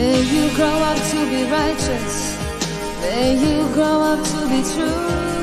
May you grow up to be righteous. May you grow up to be true.